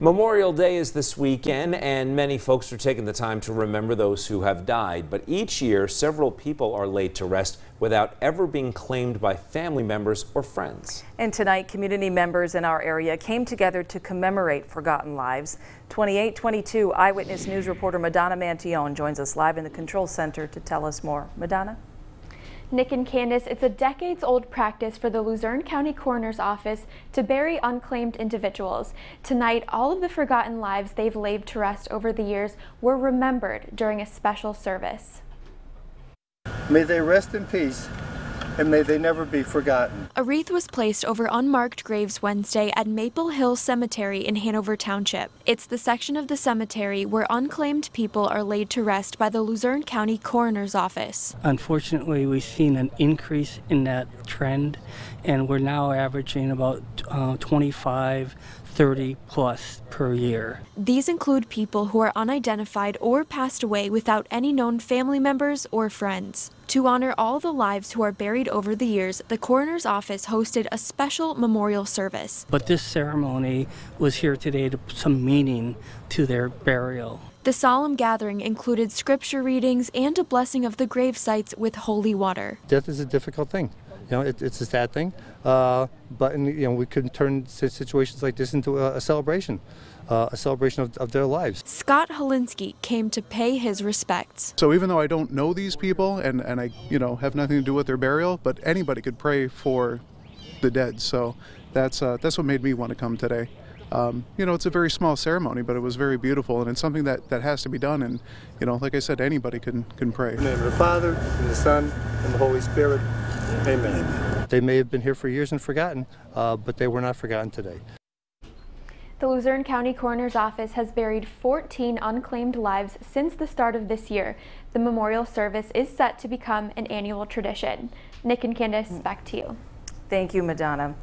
Memorial Day is this weekend, and many folks are taking the time to remember those who have died. But each year, several people are laid to rest without ever being claimed by family members or friends. And tonight, community members in our area came together to commemorate forgotten lives. 2822 Eyewitness News reporter Madonna Mantione joins us live in the control center to tell us more. Madonna? Nick and Candace, it's a decades old practice for the Luzerne County Coroner's Office to bury unclaimed individuals. Tonight, all of the forgotten lives they've laid to rest over the years were remembered during a special service. May they rest in peace and may they never be forgotten. A wreath was placed over unmarked graves Wednesday at Maple Hill Cemetery in Hanover Township. It's the section of the cemetery where unclaimed people are laid to rest by the Luzerne County Coroner's Office. Unfortunately, we've seen an increase in that trend, and we're now averaging about uh, 25 30 plus per year. These include people who are unidentified or passed away without any known family members or friends. To honor all the lives who are buried over the years, the coroner's office hosted a special memorial service. But this ceremony was here today to put some meaning to their burial. The solemn gathering included scripture readings and a blessing of the grave sites with holy water. Death is a difficult thing. You know, it, it's a sad thing, uh, but in, you know we can turn situations like this into a, a celebration, uh, a celebration of, of, their lives. Scott Holinsky came to pay his respects. So even though I don't know these people and and I you know have nothing to do with their burial, but anybody could pray for the dead. So that's uh, that's what made me want to come today. Um, you know, it's a very small ceremony, but it was very beautiful, and it's something that, that has to be done. And you know, like I said, anybody can can pray. In the name of the Father, and the Son, and the Holy Spirit. Amen. They may have been here for years and forgotten, uh, but they were not forgotten today. The Luzerne County Coroner's Office has buried 14 unclaimed lives since the start of this year. The memorial service is set to become an annual tradition. Nick and Candace, back to you. Thank you, Madonna.